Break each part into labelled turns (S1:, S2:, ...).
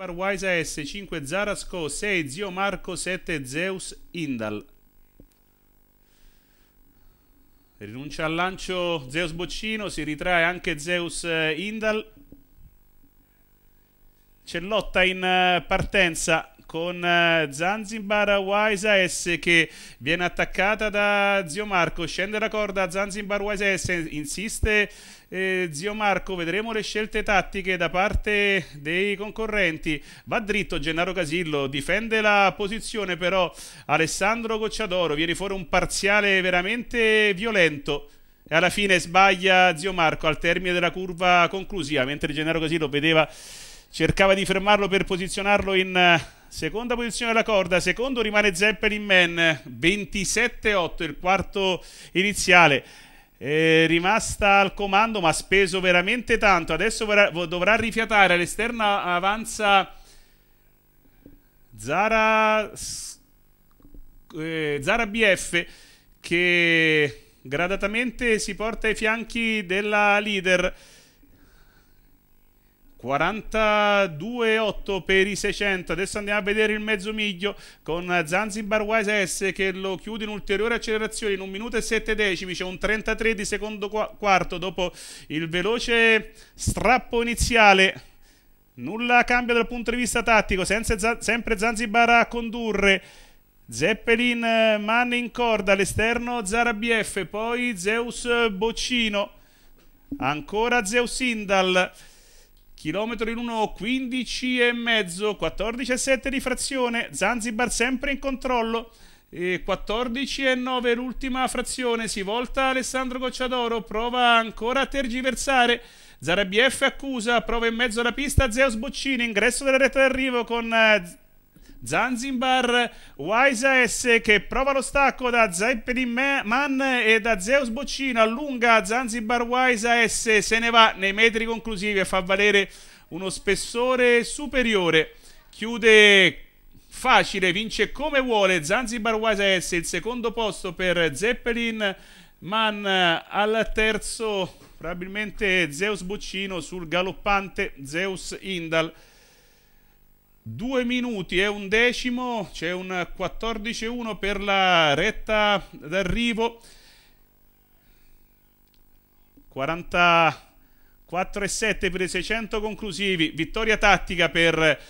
S1: Barwise S 5 Zarasco 6 Zio Marco 7 Zeus Indal. Rinuncia al lancio Zeus Boccino si ritrae anche Zeus eh, Indal c'è lotta in eh, partenza con eh, Zanzibar Wise S che viene attaccata da Zio Marco, scende la corda Zanzibar Wise S, insiste eh, Zio Marco, vedremo le scelte tattiche da parte dei concorrenti, va dritto Gennaro Casillo, difende la posizione però Alessandro Gocciadoro, viene fuori un parziale veramente violento. E alla fine sbaglia Zio Marco al termine della curva conclusiva, mentre Gennaro Casillo vedeva cercava di fermarlo per posizionarlo in Seconda posizione della corda, secondo rimane Zeppelin Man, 27-8 il quarto iniziale. È rimasta al comando ma ha speso veramente tanto. Adesso dovrà rifiatare all'esterno avanza Zara, eh, Zara BF che gradatamente si porta ai fianchi della leader. 42,8 per i 600 adesso andiamo a vedere il mezzo miglio con Zanzibar Wise S che lo chiude in ulteriore accelerazione in un minuto e 7 decimi. C'è un 33 di secondo quarto dopo il veloce strappo iniziale. Nulla cambia dal punto di vista tattico sempre Zanzibar a condurre. Zeppelin Man in corda all'esterno Zara BF poi Zeus Boccino. Ancora Zeus Indal chilometro in 1 15 e mezzo 14 e 7 di frazione. Zanzibar sempre in controllo. E 14 e 9 l'ultima frazione. Si volta Alessandro Gocciadoro prova ancora a tergiversare. Zarabief accusa prova in mezzo alla pista Zeus Boccini ingresso della retta d'arrivo con eh, Zanzibar Wise S che prova lo stacco da Zeppelin Man e da Zeus Boccino allunga Zanzibar Wise S se ne va nei metri conclusivi e fa valere uno spessore superiore. Chiude facile vince come vuole Zanzibar Wise S il secondo posto per Zeppelin Man al terzo probabilmente Zeus Boccino sul galoppante Zeus Indal due minuti e un decimo, c'è un 14-1 per la retta d'arrivo, 44-7 per i 600 conclusivi, vittoria tattica per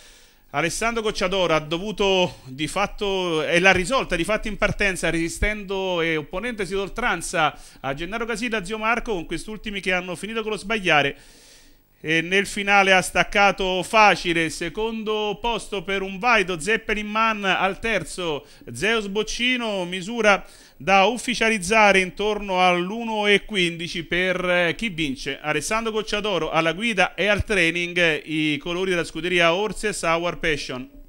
S1: Alessandro Cocciadoro, ha dovuto di fatto, e l'ha risolta di fatto in partenza resistendo e opponendosi d'oltranza a Gennaro Casilla, Zio Marco, con quest'ultimi che hanno finito con lo sbagliare e nel finale ha staccato facile secondo posto per un valido Zeppelin Man al terzo Zeus Boccino misura da ufficializzare intorno all'1.15 per eh, chi vince. Alessandro Gocciadoro alla guida e al training i colori della scuderia Orse Sour Passion